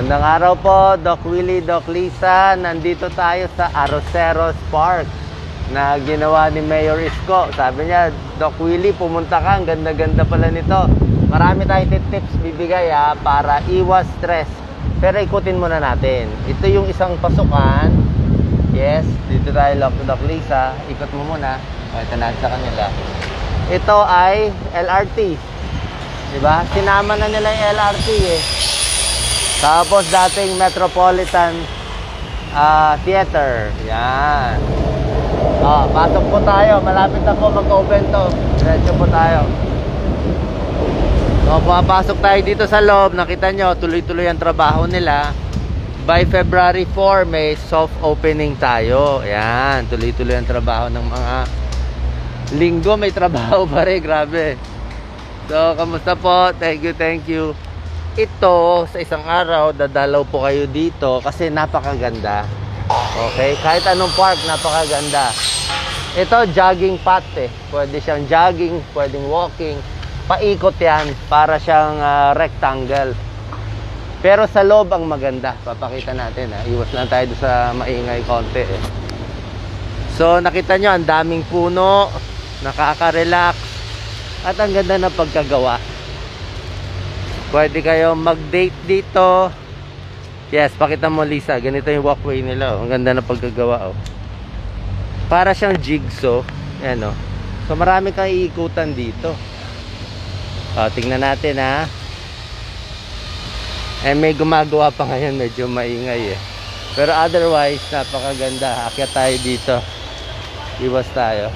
Gandang araw po, Doc Willie, Doc Lisa. Nandito tayo sa Aroseros Park na ginawa ni Mayor Isko. Sabi niya, Doc Willie, pumunta ka. Ang ganda-ganda pala nito. Marami tayong tips bibigay ha, para iwas stress. Pero ikutin muna natin. Ito yung isang pasukan. Yes, dito tayo, Doc, Doc Lisa. Ikot mo muna. Ito na sa kanila. Ito ay LRT. Diba? Sinama na nila yung LRT eh. Tapos dating Metropolitan ah, Theater. Yan. Ah, pasok po tayo. Malapit na po mag-open to. Diretso po tayo. So, pumapasok tayo dito sa loob. Nakita nyo, tuloy-tuloy ang trabaho nila. By February 4, may soft opening tayo. Yan, tuloy-tuloy ang trabaho ng mga linggo. May trabaho pa rin, grabe. So, kamusta po? Thank you, thank you ito sa isang araw dadalaw po kayo dito kasi napakaganda. Okay? Kahit anong park napakaganda. Ito jogging path eh. Pwede siyang jogging pwedeng walking. Paikot yan para siyang uh, rectangle. Pero sa loob ang maganda. Papakita natin ha? iwas lang tayo sa maingay konti eh. so nakita nyo ang daming puno. Nakaka-relax. At ang ganda ng pagkagawa Pwede kayo mag-date dito. Yes, pakita mo Lisa. Ganito yung walkway nila. Oh. Ang ganda na pagkagawa. Oh. Para siyang jigsaw. Ayan oh. So marami kang iikutan dito. Oh, tingnan natin ha. Eh may gumagawa pa ngayon. Medyo maingay eh. Pero otherwise, napakaganda. Akyat tayo dito. Iwas tayo.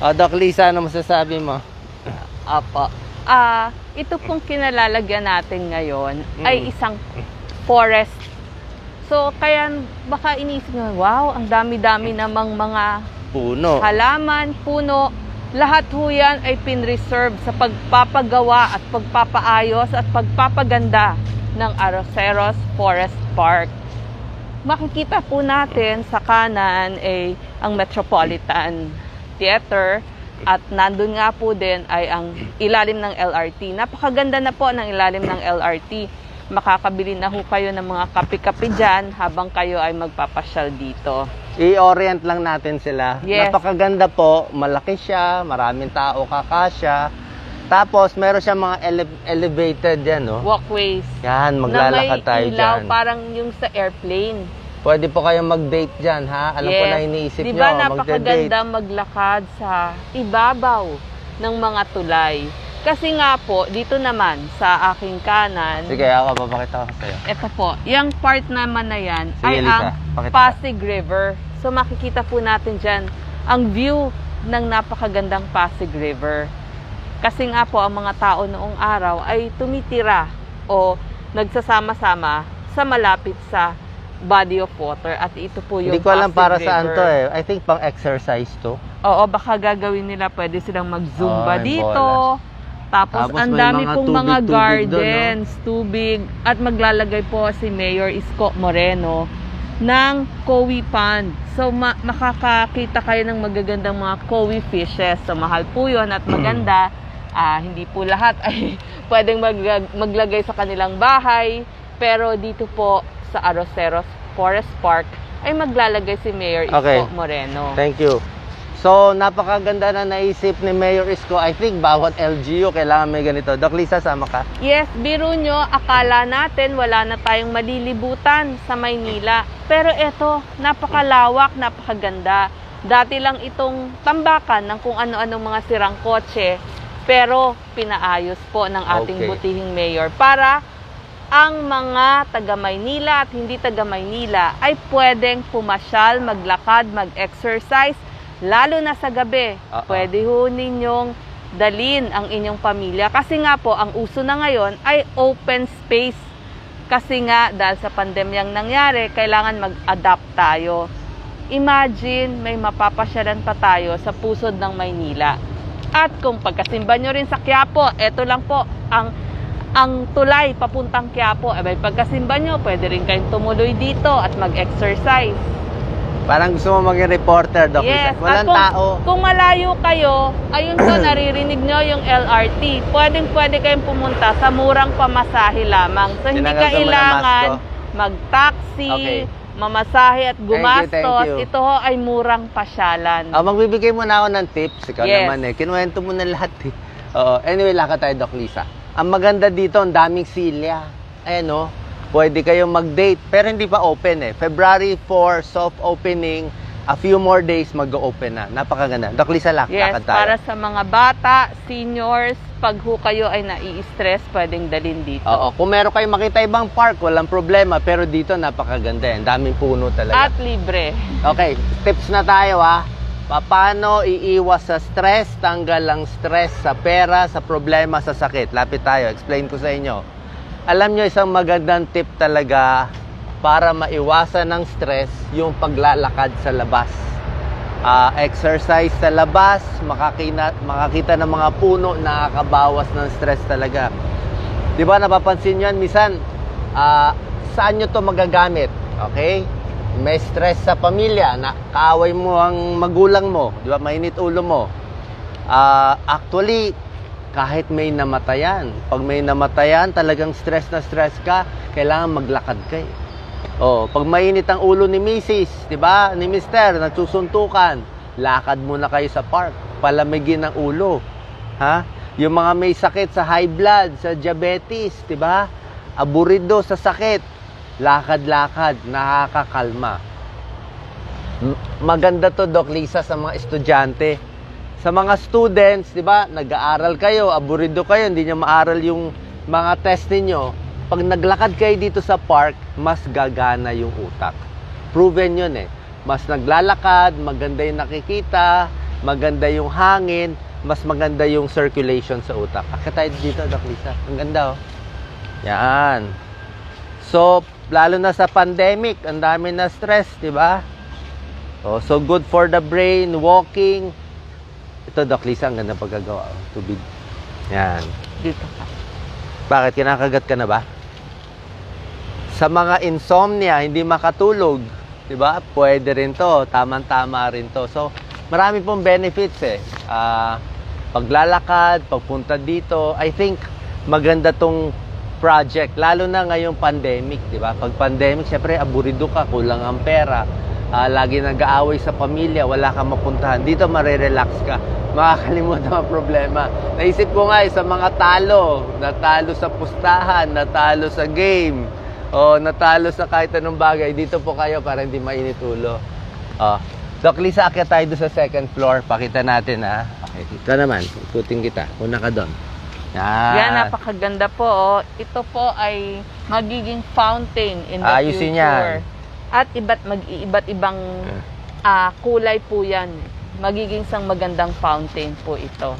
Oh, Doc Lisa, ano masasabi mo? Apo. Ah, ito pong kinalalagyan natin ngayon Mm. ay isang forest. So, kaya baka inisip nyo, wow, ang dami-dami namang mga Puno. halaman, puno. Lahat ho yan ay pinreserve sa pagpapagawa at pagpapaayos at pagpapaganda ng Aroseros Forest Park. Makikita po natin sa kanan ay ang Metropolitan Theater at nandun nga po din ay ang ilalim ng LRT. Napakaganda na po ng ilalim ng LRT. Makakabili na ho kayo ng mga kape-kape dyan habang kayo ay magpapasyal dito. I-orient lang natin sila. Yes. Napakaganda po, malaki siya, maraming tao kakasya. Tapos meron siya mga ele- elevated yan, no? Walkways. Yan, maglalakad na tayo may ilaw, dyan. parang yung sa airplane. Pwede po kayong mag-date dyan, ha? Alam ko Yes. na iniisip Di nyo, ba magde-date. napakaganda maglakad sa ibabaw ng mga tulay? Kasi nga po, dito naman sa aking kanan, Sige, ako papakita ko sa'yo. ito po, yung part naman na yan Sige, ay Lisa, ang pakita. Pasig River. So makikita po natin dyan ang view ng napakagandang Pasig River. Kasi nga po, ang mga tao noong araw ay tumitira o nagsasama-sama sa malapit sa body of water at ito po yung Hindi ko alam para River. saan to eh. I think pang exercise to. Oo, baka gagawin nila, pwede silang mag-zumba dito. Tapos, Tapos ang dami mga pong mga tubig-tubig doon, gardens, tubig. At maglalagay po si Mayor Isko Moreno ng Kowi Pond. So, ma- makakakita kayo ng magagandang mga Kowi fishes. So, mahal po yun at maganda. Ah, hindi po lahat ay pwedeng mag- maglagay sa kanilang bahay. Pero dito po sa Aroseros Forest Park ay maglalagay si Mayor Isko Okay. Moreno. Thank you. So, napakaganda na naisip ni Mayor Isko. I think bawat LGU kailangan may ganito. Doc Lisa, sama ka? Yes, biro nyo, akala natin wala na tayong malilibutan sa Maynila. Pero eto, napakalawak, napakaganda. Dati lang itong tambakan ng kung ano-anong mga sirang kotse. Pero pinaayos po ng ating Okay. butihing mayor para ang mga taga Maynila at hindi taga Maynila ay pwedeng pumasyal, maglakad, mag-exercise, lalo na sa gabi. Oo. Pwede ho ninyong dalin ang inyong pamilya. Kasi nga po, ang uso na ngayon ay open space. Kasi nga, dahil sa pandemyang nangyari, kailangan mag-adapt tayo. Imagine, may mapapasyalan pa tayo sa pusod ng Maynila. At kung pagkasimba nyo rin sa Quiapo, eto lang po, ang ang tulay papuntang Quiapo. Eh, may pagkasimba nyo, pwede rin kayong tumuloy dito at mag-exercise. Parang gusto mo maging reporter, Doc Yes. Walang at kung, tao. kung malayo kayo, ayun po, naririnig nyo yung LRT. Pwedeng pwede kayong pumunta sa murang pamasahe lamang. So, hindi Tinanggal kailangan mag-taxi, Okay. mamasahe at you, gumastos. thank you. Ito ho ay murang pasyalan. Ah, magbibigay muna ako ng tips. Ikaw Yes. naman eh. Kinuwento mo na lahat eh. Oo. Anyway, lakad tayo, Doc Lisa. Ang maganda dito, ang daming silya. Ayan o. Pwede kayong mag-date. Pero hindi pa open eh. February 4, soft opening. A few more days, mag-open na. Napakaganda. Doc Lisa, lak Yes, tayo. para sa mga bata, seniors, pag ho kayo ay nai-stress, pwedeng dalhin dito. Oo. Kung meron kayong makita ibang park, walang problema. Pero dito, napakaganda. eh. Ang daming puno talaga. At libre. Okay, tips na tayo ha. Paano iiwas sa stress, tanggal ang stress sa pera, sa problema, sa sakit. Lapit tayo, explain ko sa inyo. Alam nyo, isang magandang tip talaga para maiwasan ng stress, yung paglalakad sa labas. Ah, exercise sa labas, makakina, makakita ng mga puno, nakakabawas ng stress talaga. Di ba napapansin nyo yan? Misan, ah, saan nyo to magagamit? Okay? May stress sa pamilya, na kaaway mo ang magulang mo, di ba? Mainit ulo mo. Ah, actually, kahit may namatayan, pag may namatayan, talagang stress na stress ka, kailangan maglakad ka eh. Oh, pag mainit ang ulo ni Mrs., 'di ba? Ni Mister, nagsusuntukan, lakad muna kayo sa park, palamigin ang ulo. Ha? Yung mga may sakit sa high blood, sa diabetes, 'di ba? Aburido sa sakit, lakad-lakad, nakakakalma. Maganda to, Doc Lisa, sa mga estudyante. Sa mga students, di ba, nag-aaral kayo, aburido kayo, hindi nyo maaral yung mga test ninyo. Pag naglakad kayo dito sa park, mas gagana yung utak. Proven yun eh. Mas naglalakad, maganda yung nakikita, maganda yung hangin, mas maganda yung circulation sa utak. Akit tayo dito, Doc Lisa. Ang ganda oh. Yan. So, lalo na sa pandemic, ang dami na stress, di ba? Oh, so good for the brain, walking. Ito, Doc Lisa, ang ganda pagkagawa. Tubig. Yan. Dito ka. Bakit? Kinakagat ka na ba? Sa mga insomnia, hindi makatulog, di ba? Pwede rin to. Tamang-tama rin to. So, marami pong benefits eh. Ah, paglalakad, pagpunta dito. I think maganda tong project. Lalo na ngayong pandemic, di ba? Pag pandemic, syempre, aburido ka, kulang ang pera. Ah, lagi nag-aaway sa pamilya, wala kang mapuntahan. Dito, marirelax ka. Makakalimutan ang problema. Naisip ko nga eh, sa mga talo, natalo sa pustahan, natalo sa game, o natalo sa kahit anong bagay, dito po kayo para hindi mainit ulo. Oh. Doc Lisa, akyat tayo sa second floor. Pakita natin ha. Okay, ikaw naman. Ikutin kita. Una ka doon. Yan. Yan, napakaganda po. Oh. Ito po ay magiging fountain in the Ayusin future. yan. At iba't mag-iba't ibang ah, kulay po yan. Magiging isang magandang fountain po ito.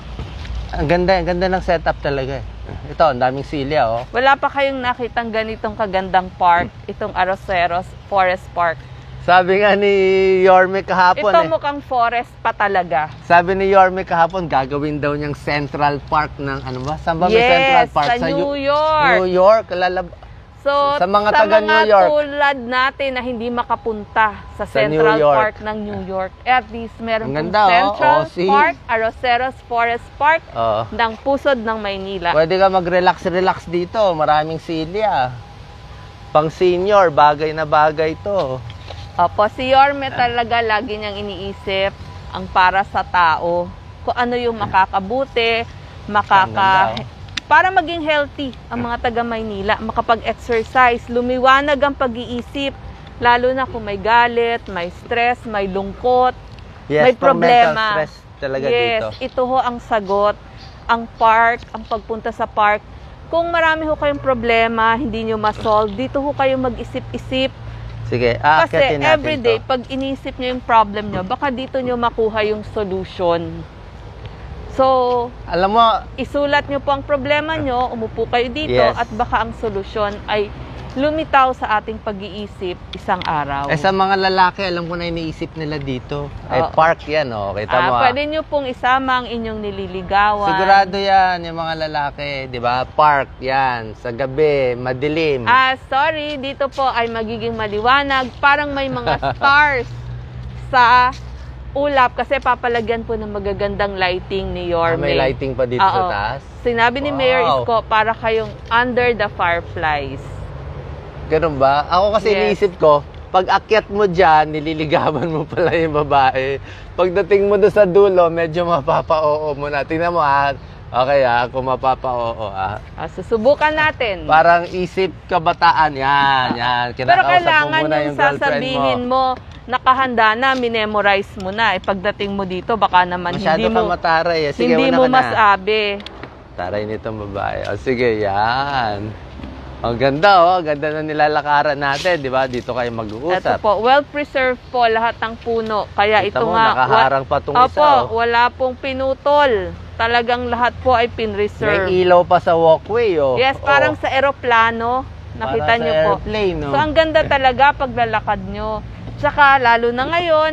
Ang ganda, ang ganda ng setup talaga. eh. Ito, ang daming silya, oh. Wala pa kayong nakitang ganitong kagandang park, itong Aroseros Forest Park. Sabi nga ni Yorme kahapon, Ito eh. mukhang forest pa talaga. Sabi ni Yorme kahapon, gagawin daw niyang Central Park ng, ano ba? Saan ba may Yes, Central Park? sa New York. New York, lalab... So, Sa mga taga New York. tulad natin na hindi makapunta sa Sa Central. Park ng New York, at least meron Ang ganda, oh. Central Oh, see? Park, Aroseros Forest Park, Oo. ng pusod ng Maynila. Pwede ka mag-relax-relax dito. Maraming silya. Pang senior, bagay na bagay to. Opo, si Yorme talaga lagi niyang iniisip ang para sa tao. Kung ano yung makakabuti, makaka... Para maging healthy ang mga taga Maynila, makapag-exercise, lumiwanag ang pag-iisip, lalo na kung may galit, may stress, may lungkot, Yes, may problema. stress talaga yes, dito. ito ho ang sagot. Ang park, ang pagpunta sa park. Kung marami ho kayong problema, hindi nyo ma-solve, dito ho kayo mag-isip-isip. Sige, Kasi aakyatin natin everyday, to. pag inisip nyo yung problem nyo, baka dito nyo makuha yung solution. So, Alam mo, isulat nyo po ang problema nyo, umupo kayo dito, Yes. at baka ang solusyon ay lumitaw sa ating pag-iisip isang araw. eh, sa mga lalaki, alam ko na iniisip nila dito. Eh, Oo. park yan, oh. Kita mo, Ah, ah. pwede nyo pong isama ang inyong nililigawan. Sigurado yan, yung mga lalaki, di ba? Park yan, sa gabi, madilim. Ah, sorry, dito po ay magiging maliwanag. Parang may mga stars sa ulap kasi papalagyan po ng magagandang lighting ni Ah, Yorme. may lighting pa dito Oo. sa taas. Sinabi ni Wow. Mayor Isko para kayong under the fireflies. Ganun ba? Ako kasi Yes. iniisip ko, pag akyat mo dyan, nililigawan mo pala yung babae. Pagdating mo doon sa dulo, medyo mapapa-oo mo na. Tingnan mo ha. Okay ha, kung mapapa-oo ha. Ah, susubukan natin. Parang isip kabataan. Yan, yan. Pero Kinakausap mo kailangan muna yung sasabihin mo. mo. nakahanda na, minemorize mo na. Eh, pagdating mo dito, baka naman Masyado hindi mo, mataray eh. Sige, hindi mo masabi. Taray nitong babae. O sige, yan. Ang ganda oh, ang ganda na nilalakaran natin, di ba? Dito kayo Ito mag-uusap. po, well-preserved po lahat ng puno. Kaya Kita ito mo, nga, nakaharang pa tong Opo, isa, oh. wala pong pinutol. Talagang lahat po ay pinreserve. May ilaw pa sa walkway, oh. Yes, parang Oh. sa eroplano. Nakita Parang niyo sa po. airplane, no? So, ang ganda talaga paglalakad nyo. Tsaka, lalo na ngayon,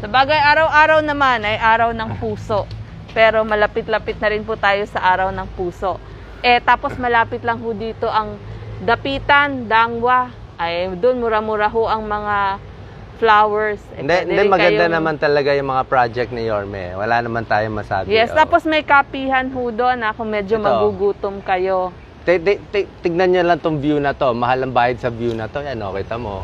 sa bagay araw-araw naman ay araw ng puso. Pero malapit-lapit na rin po tayo sa araw ng puso. Eh, tapos malapit lang ho dito ang Dapitan, Dangwa. Ay, doon mura-mura ho ang mga flowers. Eh, Hindi, pwede hindi maganda kayong- naman talaga yung mga project ni Yorme. Wala naman tayong masabi. Yes, oh. tapos may kapihan ho doon ah, kung medyo Ito. magugutom kayo. Ti- ti- tignan nyo lang tong view na to. Mahal ang bayad sa view na to. Yan, oh, kita mo.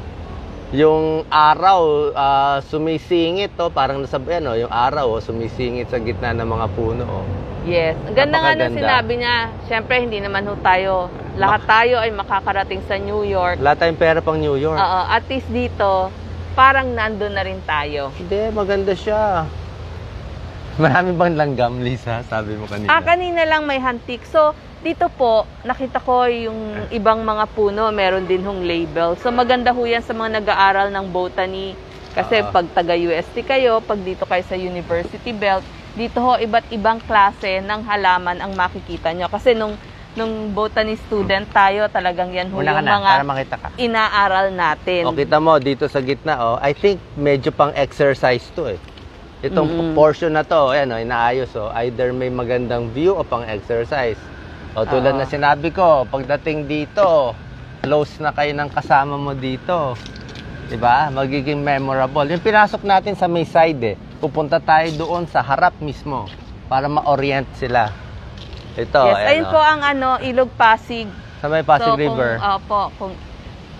Yung araw, ah, sumisingit, to. Parang nasa, yan, oh, yung araw, oh, sumisingit sa gitna ng mga puno, oh. Yes. Ang ganda nga nung sinabi niya. Siyempre, hindi naman ho tayo, lahat tayo ay makakarating sa New York. Wala tayong pera pang New York. Oo, at least dito, parang nandun na rin tayo. Hindi, maganda siya. Marami bang langgam, Lisa? Sabi mo kanina. Ah, kanina lang may hantik. So, dito po, nakita ko yung ibang mga puno, meron din hong label. So, maganda ho yan sa mga nag-aaral ng botany. Kasi Oo. pag taga-UST kayo, pag dito kayo sa University Belt, dito ho, iba't ibang klase ng halaman ang makikita nyo. Kasi nung, nung botany student tayo, talagang yan ho Una yung na, mga para makita ka. inaaral natin. O, kita mo, dito sa gitna, oh, I think medyo pang exercise to eh. Itong Mm-mm. portion na to, ayan, oh, inaayos, oh. Either may magandang view o pang exercise. O, tulad Oo. na sinabi ko, pagdating dito, close na kayo ng kasama mo dito. 'Di ba? Magiging memorable. Yung pinasok natin sa may side eh. Pupunta tayo doon sa harap mismo para ma-orient sila. Ito, yes, ayan, ayun oh. po ang ano, Ilog Pasig. Sa may Pasig so, River. Kung, opo, kung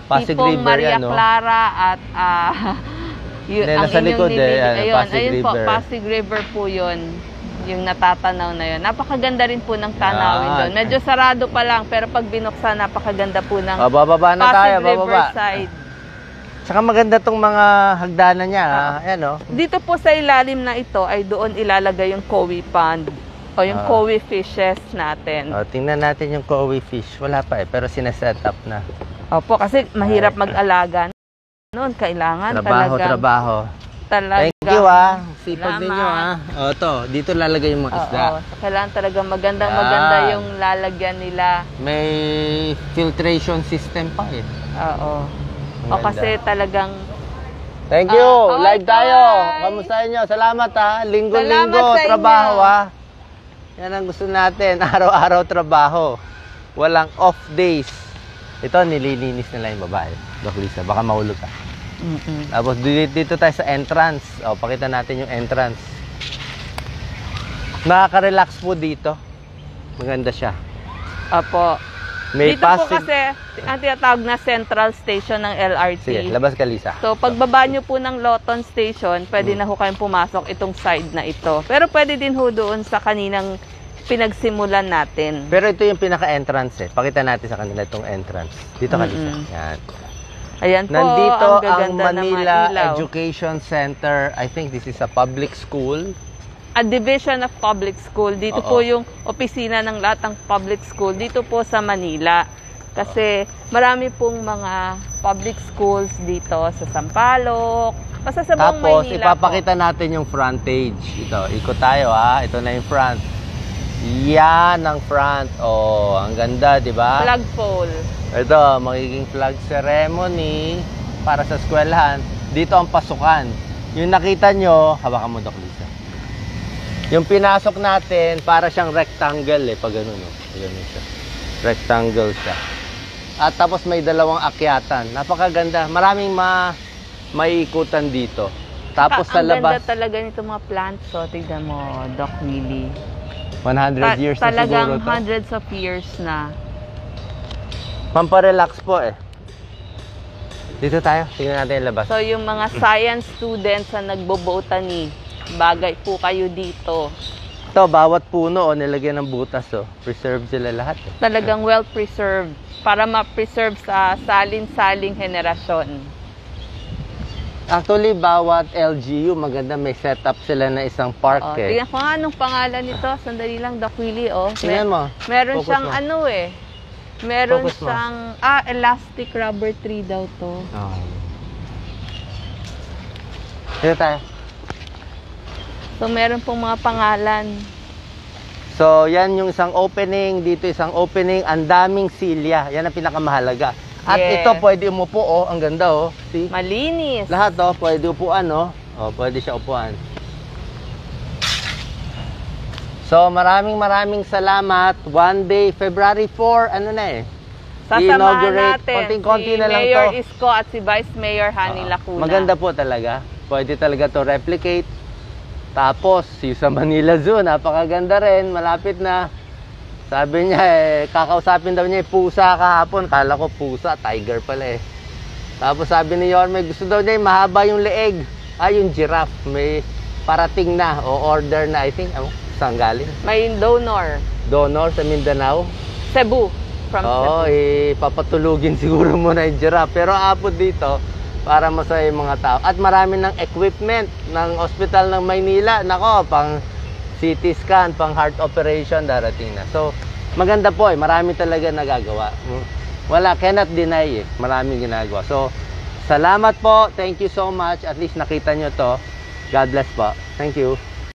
Pasig River Maria yan, no? Clara at ah yun, Hindi, ang nasa inyong likod eh, nilili- yan, ayun, Pasig ayun po, River. Pasig River po yun. Yung natatanaw na yun. Napakaganda rin po ng tanawin Yan. doon. Medyo sarado pa lang, pero pag binuksan, napakaganda po ng O, bababa na Pasig tayo, bababa. Tsaka maganda tong mga hagdanan niya, ha? Ah. Ayan, oh. Dito po sa ilalim na ito ay doon ilalagay yung Cowie Pond o yung Ah. Cowie fishes natin. O, tingnan natin yung Cowie fish. Wala pa eh, pero sineset up na. Opo, kasi mahirap mag-alaga. Noon, kailangan Trabaho, talagang, trabaho. talagang, Thank you, ah. Sipag Salamat. ninyo, ah. O, to. Dito lalagay yung mga isda. Oo, so kailangan talaga magandang Yan. maganda yung lalagyan nila. May filtration system pa eh. Oo. O kasi talagang Thank you. Ah, Live okay. tayo. Kamusta nyo? Salamat ha. Linggo-linggo, sa inyo. trabaho ha. Yan ang gusto natin. Araw-araw trabaho. Walang off days. Ito, nililinis nila yung babae. Doc Lisa, baka mahulog ka. mm Tapos dito, dito tayo sa entrance. O, pakita natin yung entrance. Nakaka-relax po dito. Maganda siya. Opo. May Dito po Pasig- kasi ang tinatawag na central station ng LRT. Sige, labas ka Lisa. So, pagbaba nyo po ng Loton Station, pwede na ho kayong pumasok itong side na ito. Pero pwede din ho doon sa kaninang pinagsimulan natin. Pero ito yung pinaka-entrance eh. Pakita natin sa kanila itong entrance. Dito ka Lisa. Mm-mm. Yan. Ayan po, Nandito ang ang, Manila. Education Center. I think this is a public school. A division of public school. Dito Oo. po yung opisina ng lahat ng public school dito po sa Manila. Kasi marami pong mga public schools dito sa Sampaloc, basta sa buong Tapos, Maynila ipapakita natin yung frontage. Ito, ikot tayo ha. Ito na yung front. Yan ang front. Oh, ang ganda, di po. ba? Flagpole. Ito, magiging flag ceremony para sa eskwelahan. Dito ang pasukan. Yung nakita nyo, hawakan mo, Doc Lisa. Yung pinasok natin, para siyang rectangle eh, pag ganun, no? Ganun siya. Rectangle siya. At tapos may dalawang akyatan. Napakaganda. Maraming ma maiikutan dito. Tapos sa ang ganda labas, talaga nito mga plants. So, tignan mo, Doc Willie. 100 Ta- years na siguro talagang to. hundreds of years na. Pamparelax po eh. Dito tayo, tingnan natin yung labas. So, yung mga science students na nagbobotany, bagay po kayo dito. Ito, bawat puno, oh, nilagyan ng butas, oh. Preserve sila lahat. Eh. Talagang well-preserved para ma-preserve sa salin-saling henerasyon. Actually, bawat LGU, maganda may setup sila na isang park Oh, eh. tingnan ko nga anong pangalan nito. Sandali lang, Doc Willie, oh. Tingnan mo. Meron Focus siyang mo. ano eh. Meron Focus mo. siyang, ah, elastic rubber tree daw to. Oh. Dito tayo. So, meron pong mga pangalan. So, yan yung isang opening. Dito isang opening. Ang daming silya. Yan ang pinakamahalaga. At Yeah. ito, pwede umupo, oh. Ang ganda, oh. See? Malinis. Lahat, oh. Pwede upuan, oh. Oh, pwede siya upuan. So, maraming maraming salamat. One day, February 4, ano na eh. Sasamahan natin Konting-konti si na lang Mayor to. Isko at si Vice Mayor. Hani Lacuna. Maganda po talaga. Pwede talaga to replicate. Tapos, yung sa Manila Zoo, napakaganda rin. Malapit na. Sabi niya, eh, kakausapin daw niya, eh, pusa kahapon. Kala ko pusa, tiger pala eh. Tapos sabi ni Yorme, gusto daw niya, eh, mahaba yung leeg. Ah, yung giraffe. May parating na o order na, I think. Ano, saan galing? May donor. Donor sa Mindanao. Cebu. From Oo, Cebu. eh, papatulugin siguro muna yung giraffe. Pero aapod dito, para masaya yung mga tao. At marami ng equipment ng Hospital ng Maynila. Nako, pang CT scan, pang heart operation darating na. So, maganda po eh. Marami talaga nagagawa. Wala, cannot deny eh. Maraming ginagawa. So, salamat po. Thank you so much. At least nakita nyo to. God bless po. Thank you.